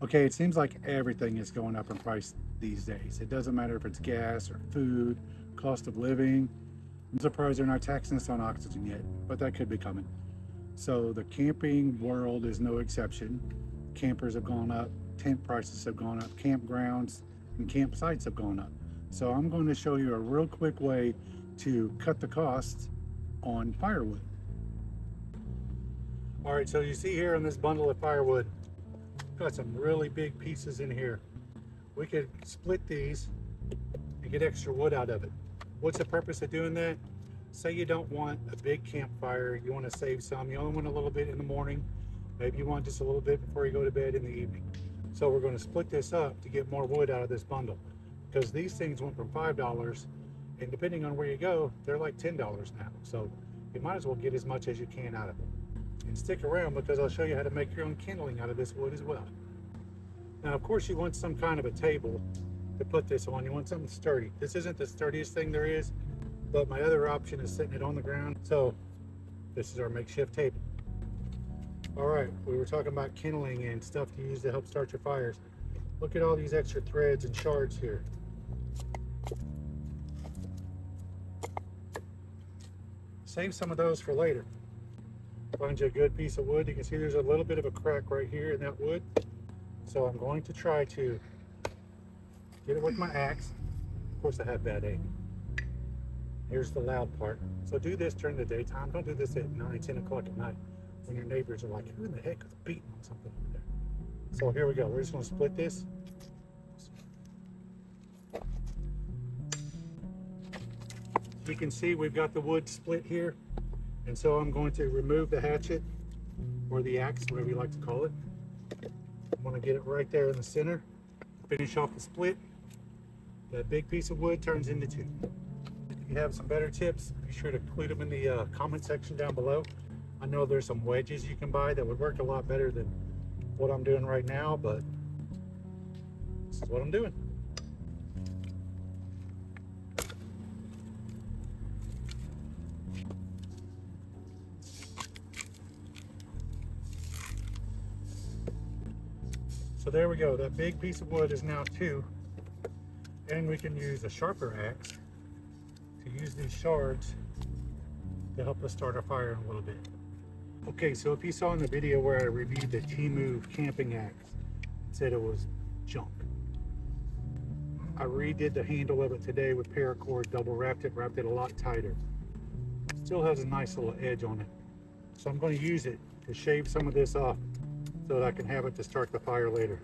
Okay, it seems like everything is going up in price these days. It doesn't matter if it's gas or food, cost of living. I'm surprised they're not taxing us on oxygen yet, but that could be coming. So the camping world is no exception. Campers have gone up, tent prices have gone up, campgrounds and campsites have gone up. So I'm going to show you a real quick way to cut the costs on firewood. All right, so you see here in this bundle of firewood, got some really big pieces in here. We could split these and get extra wood out of it. What's the purpose of doing that? Say you don't want a big campfire, you want to save some, you only want a little bit in the morning, maybe you want just a little bit before you go to bed in the evening. So we're going to split this up to get more wood out of this bundle because these things went from $5 and depending on where you go, they're like $10 now. So you might as well get as much as you can out of it. And stick around because I'll show you how to make your own kindling out of this wood as well. Now, of course, you want some kind of a table to put this on. You want something sturdy. This isn't the sturdiest thing there is, but my other option is sitting it on the ground. So this is our makeshift table. All right, we were talking about kindling and stuff to use to help start your fires. Look at all these extra threads and shards here. Save some of those for later. Find you a good piece of wood. You can see there's a little bit of a crack right here in that wood. So I'm going to try to get it with my axe. Of course I have bad aim. Here's the loud part. So do this during the daytime. Don't do this at 9, 10 o'clock at night when your neighbors are like, who in the heck is beating on something over there? So here we go. We're just going to split this. You can see we've got the wood split here. And so I'm going to remove the hatchet or the axe, whatever you like to call it. I'm going to get it right there in the center. Finish off the split. That big piece of wood turns into two. If you have some better tips, be sure to include them in the uh, comment section down below. I know there's some wedges you can buy that would work a lot better than what I'm doing right now, but this is what I'm doing. So there we go. That big piece of wood is now two. And we can use a sharper axe to use these shards to help us start our fire in a little bit. Okay, so if you saw in the video where I reviewed the Temu camping axe, it said it was junk. I redid the handle of it today with paracord, double wrapped it, wrapped it a lot tighter. Still has a nice little edge on it. So I'm going to use it to shave some of this off so that I can have it to start the fire later.